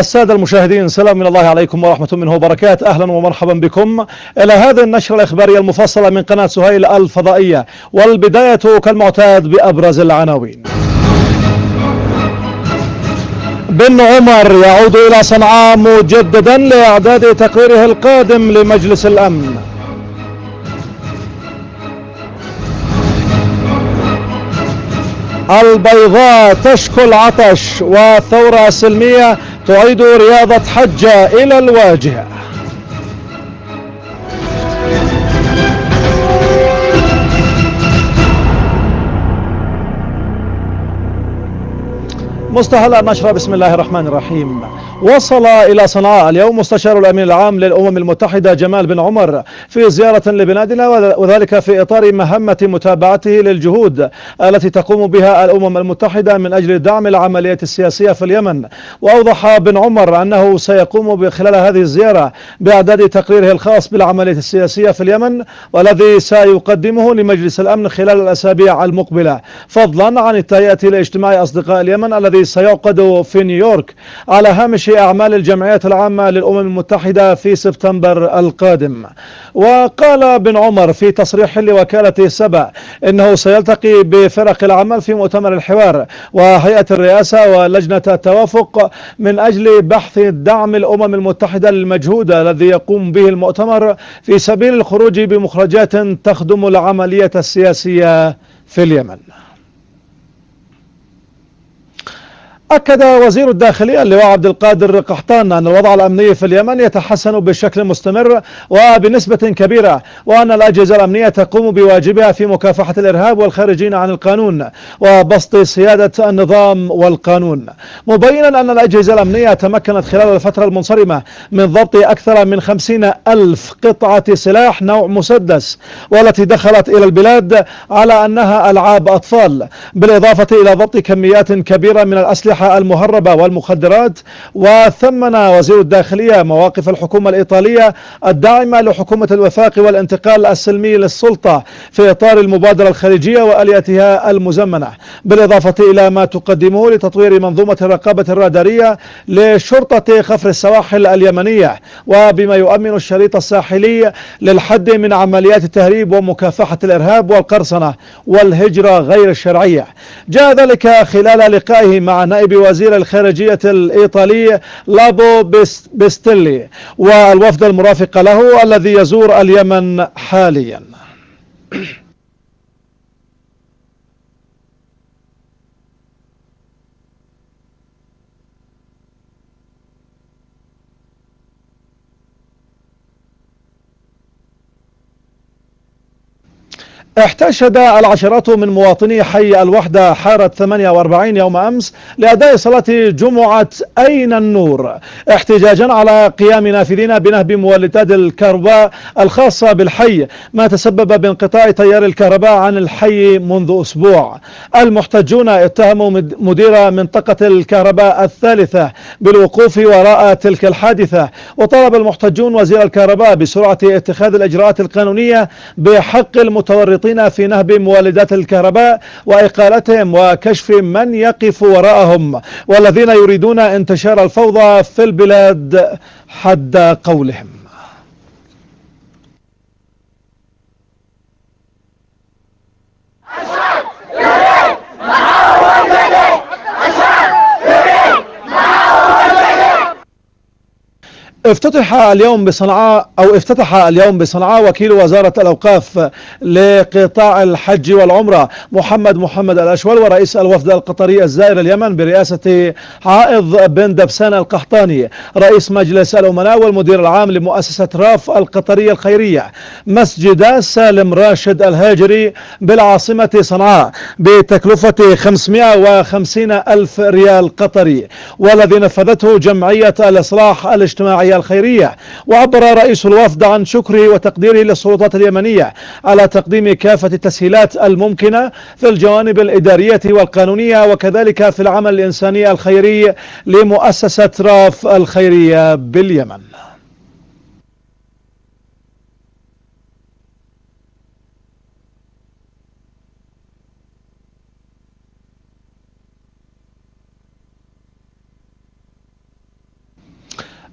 السادة المشاهدين سلام من الله عليكم ورحمة منه وبركاته. أهلا ومرحبا بكم. إلى هذه النشرة الإخبارية المفصلة من قناة سهيل الفضائية والبداية كالمعتاد بأبرز العناوين. بن عمر يعود إلى صنعاء مجددا لإعداد تقريره القادم لمجلس الأمن. البيضاء تشكو العطش والثورة السلمية تعيد رياضة حجة إلى الواجهة. مستهل النشرة بسم الله الرحمن الرحيم. وصل إلى صنعاء اليوم مستشار الأمين العام للأمم المتحدة جمال بن عمر في زيارة لبلادنا وذلك في إطار مهمة متابعته للجهود التي تقوم بها الأمم المتحدة من أجل دعم العملية السياسية في اليمن. وأوضح بن عمر أنه سيقوم خلال هذه الزيارة بإعداد تقريره الخاص بالعملية السياسية في اليمن والذي سيقدمه لمجلس الأمن خلال الأسابيع المقبلة. فضلا عن التهيئة لإجتماع أصدقاء اليمن الذي سيعقد في نيويورك على هامش أعمال الجمعية العامة للأمم المتحدة في سبتمبر القادم. وقال بن عمر في تصريح لوكالة سبأ إنه سيلتقي بفرق العمل في مؤتمر الحوار وهيئة الرئاسة ولجنة التوافق من أجل بحث دعم الأمم المتحدة للمجهود الذي يقوم به المؤتمر في سبيل الخروج بمخرجات تخدم العملية السياسية في اليمن. أكد وزير الداخلية اللواء عبد القادر قحطان أن الوضع الأمني في اليمن يتحسن بشكل مستمر وبنسبة كبيرة وأن الأجهزة الأمنية تقوم بواجبها في مكافحة الإرهاب والخارجين عن القانون وبسط سيادة النظام والقانون. مبينا أن الأجهزة الأمنية تمكنت خلال الفترة المنصرمة من ضبط أكثر من خمسين ألف قطعة سلاح نوع مسدس والتي دخلت إلى البلاد على أنها ألعاب أطفال بالإضافة إلى ضبط كميات كبيرة من الأسلحة الأسلحة المهربة والمخدرات وثمن وزير الداخلية مواقف الحكومة الإيطالية الداعمة لحكومة الوفاق والانتقال السلمي للسلطة في إطار المبادرة الخارجية وآلياتها المزمنة بالإضافة إلى ما تقدمه لتطوير منظومة الرقابة الرادارية لشرطة خفر السواحل اليمنية وبما يؤمن الشريط الساحلي للحد من عمليات التهريب ومكافحة الإرهاب والقرصنة والهجرة غير الشرعية. جاء ذلك خلال لقائه مع نائب بوزير الخارجية الإيطالي لابو بيستيلي والوفد المرافق له الذي يزور اليمن حاليا. احتشد العشرات من مواطني حي الوحدة حارة 48 يوم أمس لأداء صلاة جمعة أين النور؟ احتجاجا على قيام نافذين بنهب مولدات الكهرباء الخاصة بالحي ما تسبب بانقطاع تيار الكهرباء عن الحي منذ أسبوع. المحتجون اتهموا مدير منطقة الكهرباء الثالثة بالوقوف وراء تلك الحادثة وطلب المحتجون وزير الكهرباء بسرعة اتخاذ الإجراءات القانونية بحق المتورطين المتورطين في نهب مولدات الكهرباء وإقالتهم وكشف من يقف وراءهم والذين يريدون انتشار الفوضى في البلاد حد قولهم. افتتح اليوم بصنعاء أو افتتح اليوم بصنعاء وكيل وزارة الأوقاف لقطاع الحج والعمرة. محمد محمد الأشول ورئيس الوفد القطري الزائر اليمن برئاسة عائض بن دبسان القحطاني. رئيس مجلس الأمناء والمدير العام لمؤسسة راف القطرية الخيرية مسجد سالم راشد الهاجري بالعاصمة صنعاء بتكلفة 550 ألف ريال قطري والذي نفذته جمعية الإصلاح الاجتماعي الخيرية. وعبر رئيس الوفد عن شكره وتقديره للسلطات اليمنية على تقديم كافة التسهيلات الممكنة في الجوانب الإدارية والقانونية وكذلك في العمل الإنساني الخيري لمؤسسة راف الخيرية باليمن.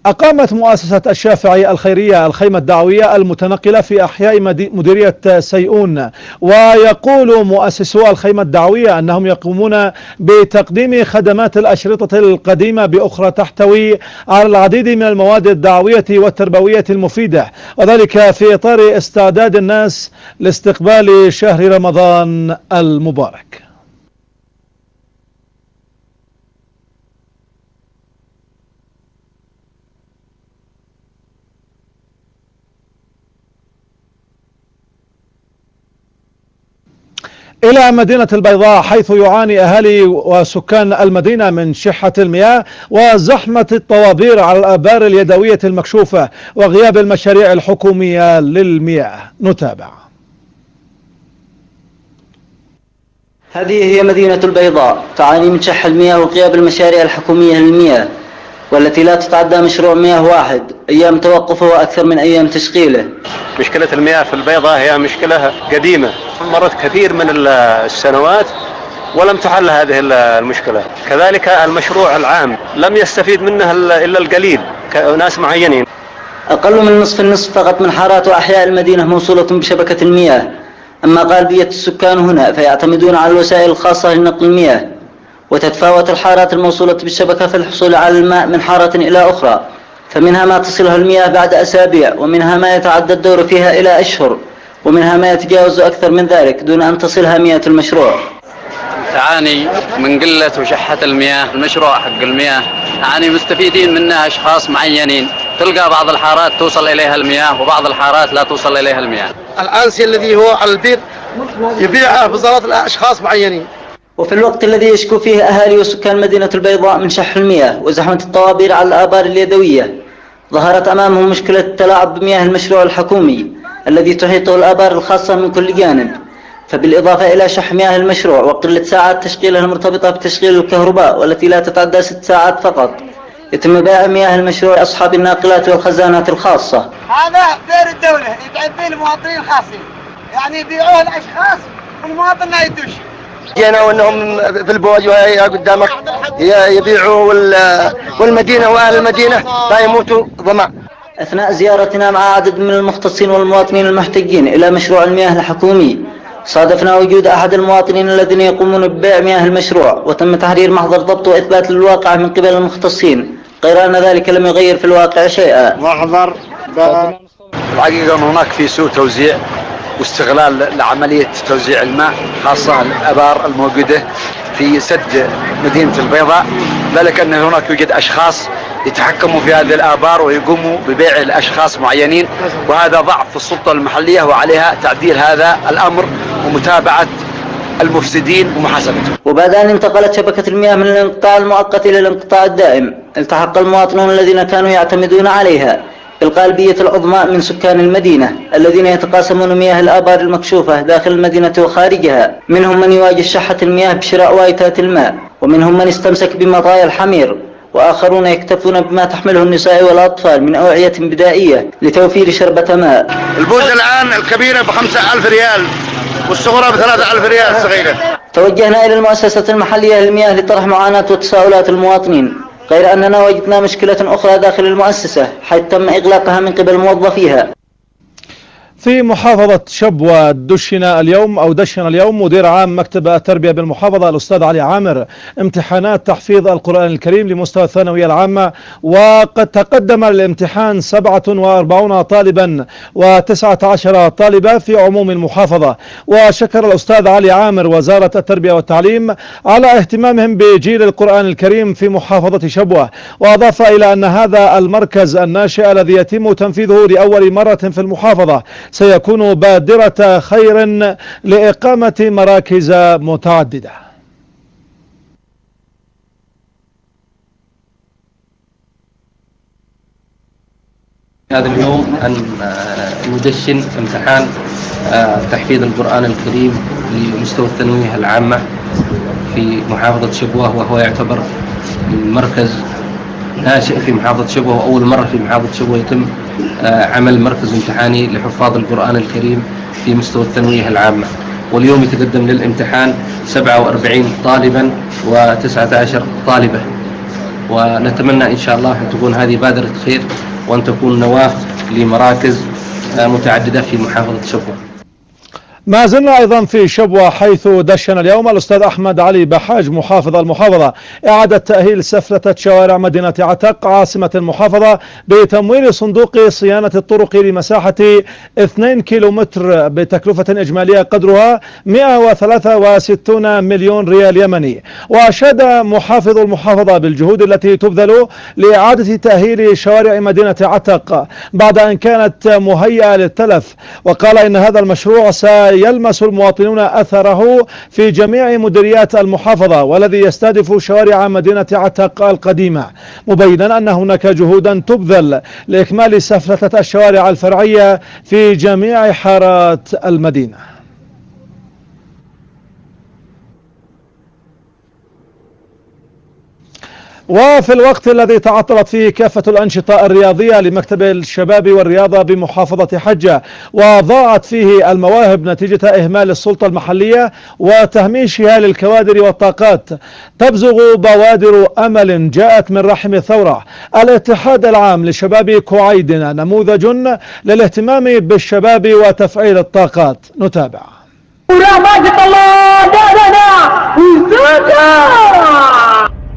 أقامت مؤسسة الشافعي الخيرية الخيمة الدعوية المتنقلة في أحياء مديرية سيئون. ويقول مؤسسو الخيمة الدعوية أنهم يقومون بتقديم خدمات الأشرطة القديمة بأخرى تحتوي على العديد من المواد الدعوية والتربوية المفيدة وذلك في إطار استعداد الناس لاستقبال شهر رمضان المبارك. إلى مدينة البيضاء حيث يعاني أهالي وسكان المدينة من شحة المياه وزحمة الطوابير على الآبار اليدوية المكشوفة وغياب المشاريع الحكومية للمياه. نتابع. هذه هي مدينة البيضاء تعاني من شح المياه وغياب المشاريع الحكومية للمياه. والتي لا تتعدى مشروع مياه واحد أيام توقفه وأكثر من أيام تشغيله. مشكلة المياه في البيضاء هي مشكلة قديمة مرت كثير من السنوات ولم تحل هذه المشكلة. كذلك المشروع العام لم يستفيد منه إلا القليل ناس معينين. أقل من نصف النصف فقط من حارات وأحياء المدينة موصولة بشبكة المياه. أما غالبية السكان هنا فيعتمدون على الوسائل الخاصة لنقل المياه. وتتفاوت الحارات الموصولة بالشبكة في الحصول على الماء من حارة إلى أخرى فمنها ما تصلها المياه بعد أسابيع ومنها ما يتعدى الدور فيها إلى أشهر ومنها ما يتجاوز أكثر من ذلك دون أن تصلها مياه المشروع. تعاني من قلة وشحة المياه المشروع حق المياه. يعني مستفيدين منها أشخاص معينين. تلقى بعض الحارات توصل إليها المياه وبعض الحارات لا توصل إليها المياه. الأنسي الذي هو على البير يبيعها بزارات الأشخاص معينين. وفي الوقت الذي يشكو فيه أهالي وسكان مدينة البيضاء من شح المياه وزحمة الطوابير على الآبار اليدوية ظهرت أمامهم مشكلة التلاعب بمياه المشروع الحكومي الذي تحيطه الآبار الخاصة من كل جانب. فبالإضافة إلى شح مياه المشروع وقلة ساعات تشغيلها المرتبطة بتشغيل الكهرباء والتي لا تتعدى ست ساعات فقط. يتم بيع مياه المشروع لأصحاب الناقلات والخزانات الخاصة. هذا دير الدولة فيه المواطنين الخاصين. يعني يبيعوه الأشخاص والمواطن لا يدوش جينا وإنهم في البواجه قدامك. يبيعوا والمدينة وأهل المدينة لا يموتوا ظمأ. أثناء زيارتنا مع عدد من المختصين والمواطنين المحتجين إلى مشروع المياه الحكومي صادفنا وجود أحد المواطنين الذين يقومون ببيع مياه المشروع وتم تحرير محضر ضبط وإثبات للواقع من قبل المختصين. غير أن ذلك لم يغير في الواقع شيئا. محضر الحقيقة ولكن في سوء توزيع. واستغلال لعملية توزيع الماء خاصة الأبار الموجودة في سد مدينة البيضاء. ذلك أن هناك يوجد أشخاص يتحكموا في هذه الآبار ويقوموا ببيع الأشخاص معينين وهذا ضعف السلطة المحلية وعليها تعديل هذا الأمر ومتابعة المفسدين ومحاسبتهم. وبعد أن انتقلت شبكة المياه من الانقطاع المؤقت إلى الانقطاع الدائم التحق المواطنون الذين كانوا يعتمدون عليها. الغالبية العظمى من سكان المدينة الذين يتقاسمون مياه الآبار المكشوفة داخل المدينة وخارجها. منهم من يواجه شحة المياه بشراء وايتات الماء ومنهم من استمسك بمطايا الحمير. وآخرون يكتفون بما تحمله النساء والأطفال من أوعية بدائية لتوفير شربة ماء. البوزة الآن الكبيرة بخمسة ألف ريال والصغرى بثلاثة ألف ريال الصغيرة توجهنا إلى المؤسسة المحلية للمياه لطرح معاناة وتساؤلات المواطنين. غير أننا وجدنا مشكلة أخرى داخل المؤسسة حيث تم إغلاقها من قبل موظفيها في محافظة شبوة دشن اليوم أو دشن اليوم مدير عام مكتب التربية بالمحافظة الأستاذ علي عامر. امتحانات تحفيظ القرآن الكريم لمستوى الثانوية العامة وقد تقدم للامتحان 47 طالبا و19 طالبة في عموم المحافظة. وشكر الأستاذ علي عامر وزارة التربية والتعليم على اهتمامهم بجيل القرآن الكريم في محافظة شبوة. وأضاف إلى أن هذا المركز الناشئ الذي يتم تنفيذه لأول مرة في المحافظة. سيكون بادرة خير لإقامة مراكز متعددة. هذا اليوم أن ندشن امتحان تحفيظ القرآن الكريم لمستوى الثانوية العامة في محافظة شبوة وهو يعتبر مركز ناشئ في محافظة شبوة وأول مرة في محافظة شبوة يتم عمل مركز امتحاني لحفاظ القرآن الكريم في مستوى الثانوية العامة. واليوم يتقدم للامتحان 47 طالبا و19 طالبة. ونتمنى إن شاء الله أن تكون هذه بادرة خير وأن تكون نواة لمراكز متعددة في محافظة شبوة ما زلنا أيضا في شبوة حيث دشن اليوم الأستاذ أحمد علي بحاج محافظ المحافظة. إعادة تأهيل سفلتة شوارع مدينة عتق عاصمة المحافظة بتمويل صندوق صيانة الطرق لمساحة 2 كيلومتر بتكلفة إجمالية قدرها 163 مليون ريال يمني. وأشاد محافظ المحافظة بالجهود التي تبذل لإعادة تأهيل شوارع مدينة عتق بعد أن كانت مهيئة للتلف. وقال إن هذا المشروع سي يلمس المواطنون أثره في جميع مديريات المحافظة والذي يستهدف شوارع مدينة عتق القديمة. مبينا أن هناك جهودا تبذل لإكمال سفلتة الشوارع الفرعية في جميع حارات المدينة. وفي الوقت الذي تعطلت فيه كافة الأنشطة الرياضية لمكتب الشباب والرياضة بمحافظة حجة وضاعت فيه المواهب نتيجة إهمال السلطة المحلية وتهميشها للكوادر والطاقات. تبزغ بوادر أمل جاءت من رحم الثورة الاتحاد العام لشباب كوعيدنا نموذج للاهتمام بالشباب وتفعيل الطاقات. نتابع.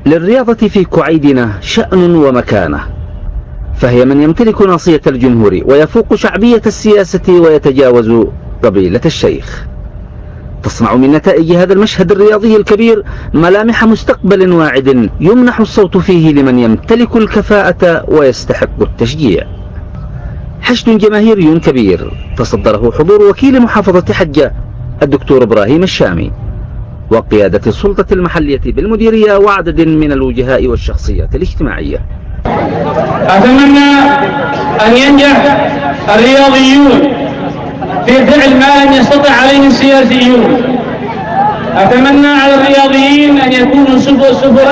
للرياضة في كعيدنا شأن ومكانة فهي من يمتلك ناصية الجمهور ويفوق شعبية السياسة ويتجاوز قبيلة الشيخ. تصنع من نتائج هذا المشهد الرياضي الكبير ملامح مستقبل واعد يمنح الصوت فيه لمن يمتلك الكفاءة ويستحق التشجيع. حشد جماهيري كبير تصدره حضور وكيل محافظة حجة الدكتور إبراهيم الشامي. وقيادة السلطة المحلية بالمديرية وعدد من الوجهاء والشخصيات الاجتماعية. أتمنى أن ينجح الرياضيون في فعل ما لم يستطع عليه السياسيون. أتمنى على الرياضيين أن يكونوا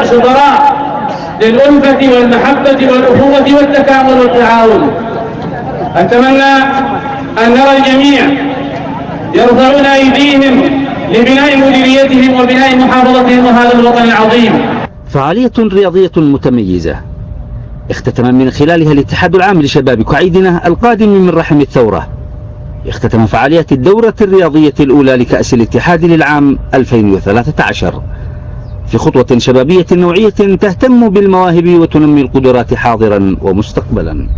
سفراء للألفة والمحبة والأخوة والتكامل والتعاون. أتمنى أن نرى الجميع يرفعون أيديهم لبناء مديريتهم وبناء محافظتهم وهذا الوطن العظيم. فعالية رياضية متميزة. اختتم من خلالها الاتحاد العام لشباب كعيدنا القادم من رحم الثورة. اختتم فعاليات الدورة الرياضية الأولى لكأس الاتحاد للعام 2013 في خطوة شبابية نوعية تهتم بالمواهب وتنمي القدرات حاضرا ومستقبلا.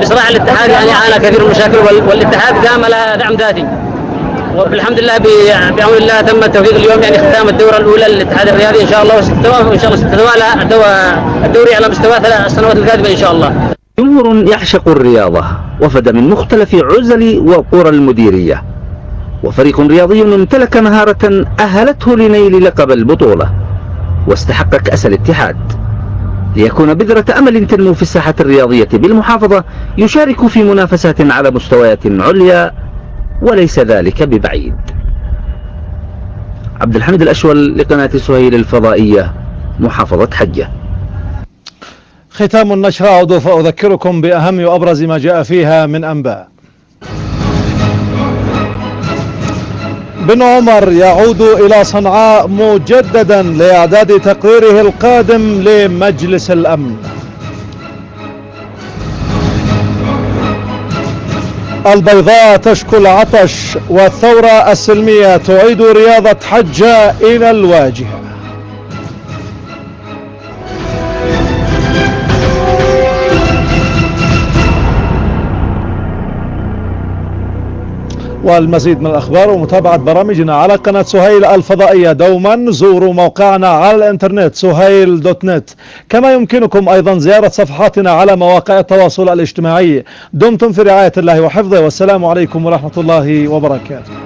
بصراحة الاتحاد يعني عانى كثير من المشاكل والاتحاد قام على دعم ذاتي. والحمد لله بعون الله تم التوفيق اليوم يعني ختام الدورة الأولى للاتحاد الرياضي إن شاء الله واستوى وان شاء الله ستتوالى الدوري على مستوى ثلاث سنوات القادمة إن شاء الله. جمهور يعشق الرياضة وفد من مختلف عزل وقرى المديرية. وفريق رياضي امتلك مهارة أهلته لنيل لقب البطولة واستحق كأس الاتحاد. ليكون بذرة أمل تنمو في الساحة الرياضية بالمحافظة يشارك في منافسات على مستويات عليا وليس ذلك ببعيد. عبد الحميد الأشول لقناة سهيل الفضائية محافظة حجة. ختام النشرة أعود فأذكركم بأهم وأبرز ما جاء فيها من أنباء. بن عمر يعود إلى صنعاء مجددا لإعداد تقريره القادم لمجلس الأمن. البيضاء تشكو العطش والثورة السلمية تعيد رياضة حجة إلى الواجهة. والمزيد من الأخبار ومتابعة برامجنا على قناة سهيل الفضائية. دوما زوروا موقعنا على الإنترنت سهيل دوت نت. كما يمكنكم أيضا زيارة صفحاتنا على مواقع التواصل الاجتماعي. دمتم في رعاية الله وحفظه والسلام عليكم ورحمة الله وبركاته.